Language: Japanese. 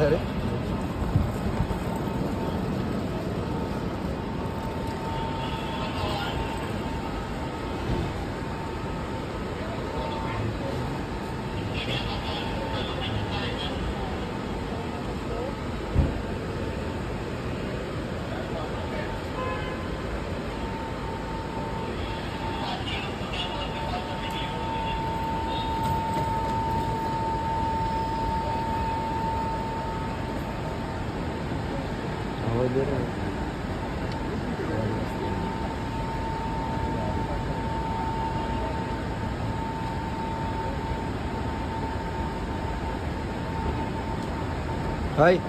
her. はい。